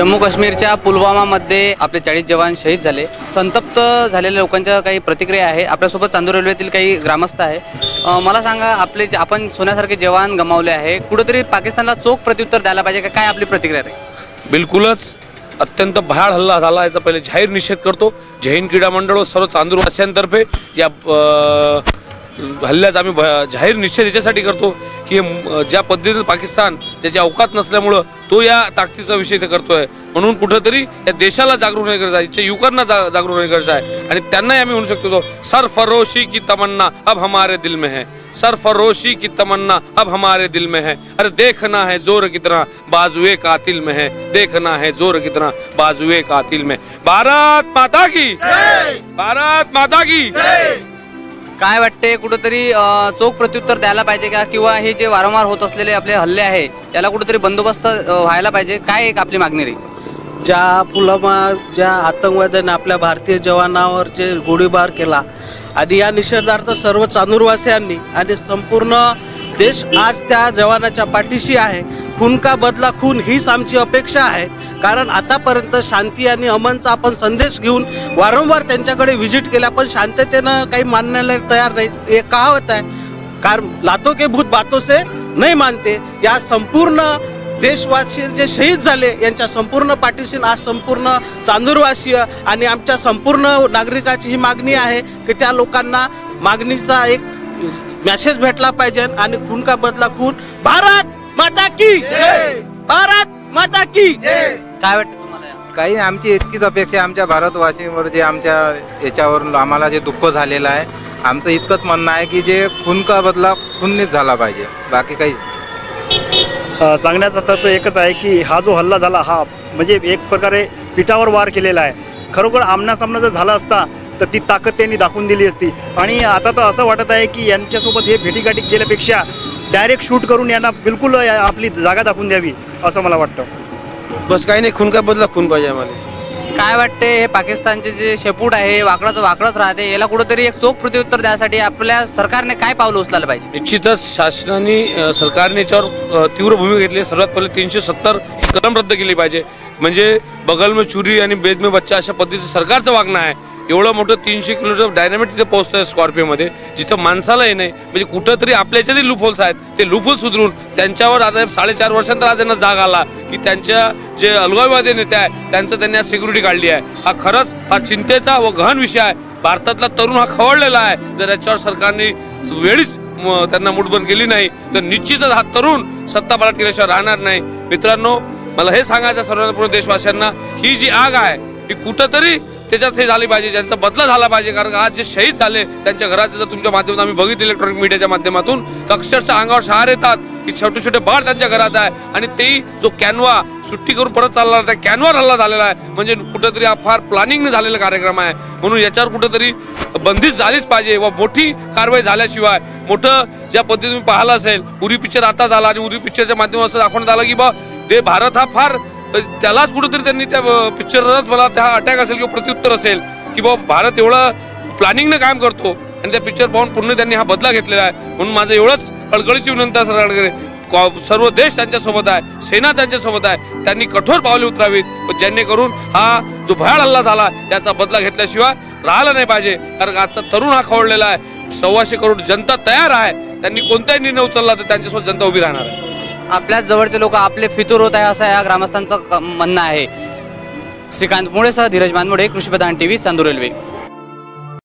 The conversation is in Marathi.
जम्मू काश्मीरच्या पुलवामामध्ये आपले चाळीस जवान शहीद झाले. संतप्त झालेल्या लोकांच्या काही प्रतिक्रिया आहे. आपल्यासोबत चांदूर रेल्वेतील काही ग्रामस्थ आहे. मला सांगा आपले जे- आपण सोन्यासारखे जवान गमावले आहे कुठेतरी पाकिस्तानला चोख प्रत्युत्तर द्यायला पाहिजे का? काय आपली प्रतिक्रिया आहे? बिलकुलच. अत्यंत भयाळ हल्ला झाला याचा पहिले जाहीर निषेध करतो. जैन क्रीडा मंडळ व सर्व चांदूरवासियांतर्फे या हल्ल्याचा आम्ही जाहीर निषेध याच्यासाठी करतो की ज्या पद्धतीने पाकिस्तान ज्याची अवकात नसल्यामुळं तो या ताकदीचा विषय इथे करतोय. म्हणून कुठंतरी या देशाला जागरूक नाही करायचं आहे इथच्या युवकांना जा जागरूक नाही करायचं आहे. आणि त्यांनाही आम्ही म्हणू शकतो तो सरफरोशी की तमन्ना अब हमारे दिल में है. सरफरोशी की तमन्ना अब हमारे दिल में है. अरे देखना है जोर कितना बाजुए कातिल में है. देखना है जोर कितना बाजुए कातिल में भारत माता की भारत माता की काय वाटते कुठंतरी चोख प्रत्युत्तर द्यायला पाहिजे का? किंवा हे जे वारंवार होत असलेले आपले हल्ले आहे याला कुठेतरी बंदोबस्त व्हायला पाहिजे? काय एक आपली मागणी राहील ज्या पुलवामा ज्या आतंकवाद्याने आपल्या भारतीय जवानावर जे गोळीबार केला आणि या निषेधार्थ सर्व चांदूरवासियांनी आणि संपूर्ण देश आज त्या जवानाच्या पाठीशी आहे. खून का बदला खून हीच आमची अपेक्षा आहे. कारण आतापर्यंत शांती आणि अमनचा आपण संदेश घेऊन वारंवार त्यांच्याकडे व्हिजिट केला पण शांततेनं काही मानण्याला तयार नाही. हे का होत आहे? कारण लातो के भूत बातोसे नाही मानते. या संपूर्ण देशवासी जे शहीद झाले यांच्या संपूर्ण पाठीशी आज संपूर्ण चांदूरवासीय आणि आमच्या संपूर्ण नागरिकाची ही मागणी आहे की त्या लोकांना मागणीचा एक मॅसेज भेटला पाहिजे आणि खून का बदला खून. भारत माता की भारत माता की काय वाटतं तुम्हाला? काही नाही, आमची इतकीच अपेक्षा आहे. आमच्या भारतवासींवर जे आमच्या याच्यावरून आम्हाला जे दुःख झालेलं आहे आमचं इतकंच म्हणणं आहे की जे खून का बदला खूननीच झाला पाहिजे. बाकी काही अ, सांगण्याचा तत्व एकच आहे की हा जो हल्ला झाला हा म्हणजे एक प्रकारे पिठावर वार केलेला आहे. खरोखर आमनासामना जर झाला असता तर ती ताकद त्यांनी दाखवून दिली असती. आणि आता तर असं वाटत आहे की यांच्यासोबत हे भेटीगाठी केल्यापेक्षा डायरेक्ट शूट करून यांना बिलकुल या- आपली जागा दाखवून द्यावी असं मला वाटतं. बस काही नाही खून का बदला खून पाहिजे आम्हाला. काय वाटते हे पाकिस्तानचे जे शेपूट आहे हे वाकडाचं वाकडच राहते याला कुठेतरी एक चोख प्रत्युत्तर द्यासाठी आपल्या सरकारने काय पावलं उचलायला पाहिजे? निश्चितच शासनाने सरकारने याच्यावर तीव्र भूमिका घेतली. सर्वात पहिले तीनशे सत्तर कलम रद्द केली पाहिजे. म्हणजे बगल में चुरी आणि बेद में बच्चा अशा पद्धतीचं सरकारचं वागणं आहे. एवढं मोठं तीनशे किलोमीटर डायनामिट तिथे पोहोचतं आहे स्कॉर्पिओमध्ये. जिथं माणसालाही नाही म्हणजे कुठंतरी आपल्या याच्यातही लुफोल्स आहेत. ते लुफोल सुधरून त्यांच्यावर आता साडेचार वर्षांतर आज यांना जाग आला की त्यांच्या जे अलगाववादी नेते आहे त्यांचं त्यांनी आज सिक्युरिटी काढली आहे. हा खरंच हा चिंतेचा व गहन विषय आहे. भारतातला तरुण हा खवळलेला आहे. जर याच्यावर सरकारने वेळीच म- त्यांना मुठबंद केली नाही तर निश्चितच हा तरुण सत्ता पालट केल्याशिवाय राहणार नाही. मित्रांनो मला हे सांगायचं सर्वांना देशवासियांना ही जी आग आहे ही कुठंतरी त्याच्यात हे झाली पाहिजे ज्यांचा बदला झाला पाहिजे. कारण आज जे शहीद झाले त्यांच्या घराचं जर तुमच्या माध्यमातून आम्ही बघितलं इलेक्ट्रॉनिक मीडियाच्या माध्यमातून तर अक्षरशः अंगावर शहार येतात की छोटे छोटे बाळ त्यांच्या घरात आहे. आणि तेही जो कॅनवा सुट्टी करून परत चालला त्या कॅनवर हल्ला झालेला आहे. म्हणजे कुठंतरी हा फार प्लॅनिंगने झालेला कार्यक्रम आहे. म्हणून याच्यावर कुठंतरी बंदिश झालीच पाहिजे व मोठी कारवाई झाल्याशिवाय मोठं ज्या पद्धतीने तुम्ही पाहिलं असेल उरी पिक्चर आता झाला आणि उरी पिक्चरच्या माध्यमातून असं दाखवण्यात आलं की बा दे भारत हा फार त्यालाच कुठेतरी त्यांनी त्या पिक्चरच मला त्या अटॅक असेल किंवा प्रत्युत्तर असेल की बाबा भारत एवढं प्लॅनिंगनं काम करतो आणि त्या पिक्चर पाहून पूर्ण त्यांनी हा बदला घेतलेला आहे. म्हणून माझं एवढंच कळकळीची विनंती आहे सरकारकडे सर्व देश त्यांच्यासोबत आहे सेना त्यांच्यासोबत आहे. त्यांनी कठोर पावले उतरावीत. जेणेकरून हा जो भयाळ हल्ला झाला त्याचा बदला घेतल्याशिवाय राहिला नाही पाहिजे. कारण आजचा तरुण हा खवळलेला आहे. सव्वाशे करोड जनता तयार आहे. त्यांनी कोणताही निर्णय उचलला तर त्यांच्यासोबत जनता उभी राहणार आहे. आपल्याच जवळचे लोक आपले फितूर होत आहे असं या ग्रामस्थांचं क- म्हणणं आहे. श्रीकांत मुळेसह धीरज मानमोडे कृषीप्रधान टीव्ही चांदूर रेल्वे.